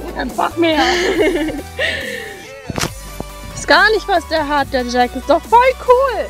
mag einfach mehr. Ist gar nicht, was der hat, der Jack. Ist doch voll cool.